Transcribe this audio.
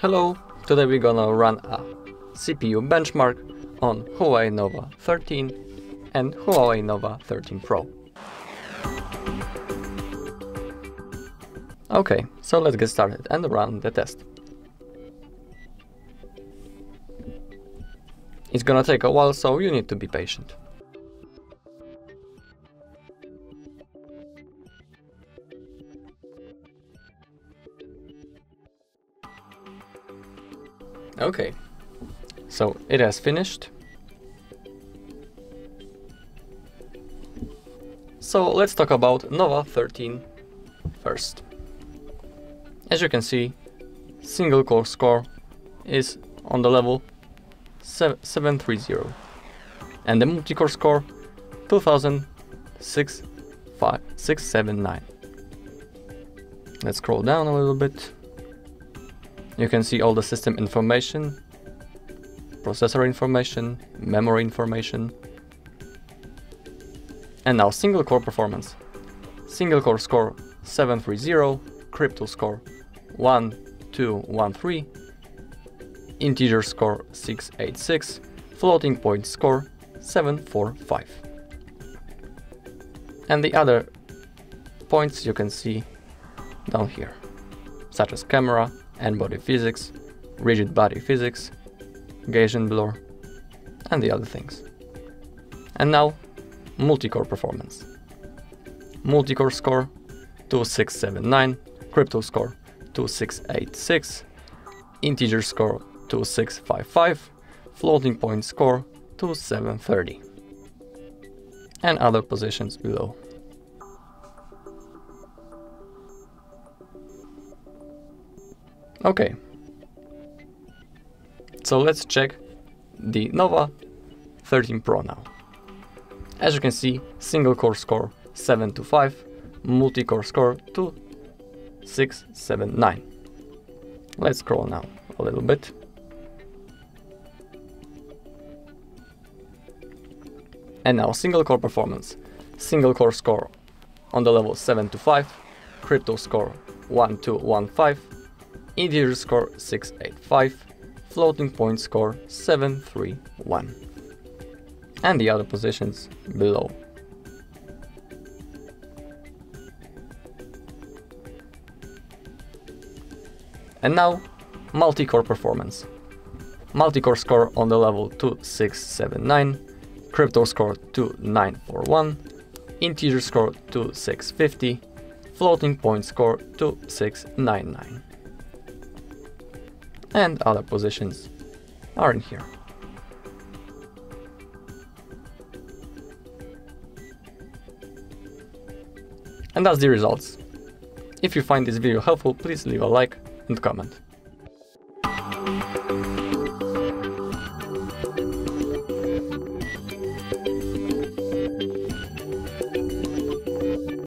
Hello, today we're gonna run a CPU benchmark on Huawei Nova 13 and Huawei Nova 13 Pro. Okay, so let's get started and run the test. It's gonna take a while, so you need to be patient. Okay, so it has finished. So let's talk about Nova 13 first. As you can see, single core score is on the level 730 and the multi-core score 2679. Let's scroll down a little bit. You can see all the system information, processor information, memory information, and now single core performance. Single core score 730, crypto score 1213, integer score 686, floating point score 745. And the other points you can see down here, such as camera, N-body physics, rigid body physics, Gaussian blur, and the other things. And now, multi-core performance. Multi-core score 2679, crypto score 2686, integer score 2655, floating point score 2730, and other positions below. Okay. So let's check the Nova 13 Pro now. As you can see, single core score 7 to 5, multi-core score 2679. Let's scroll now a little bit. And now single core performance. Single core score on the level 7 to 5, crypto score 1215, integer score 685, floating point score 731, and the other positions below. And now, multi-core performance. Multi-core score on the level 2679, crypto score 2941, integer score 2650, floating point score 2699 and other positions are in here. And that's the results. If you find this video helpful, please leave a like and comment.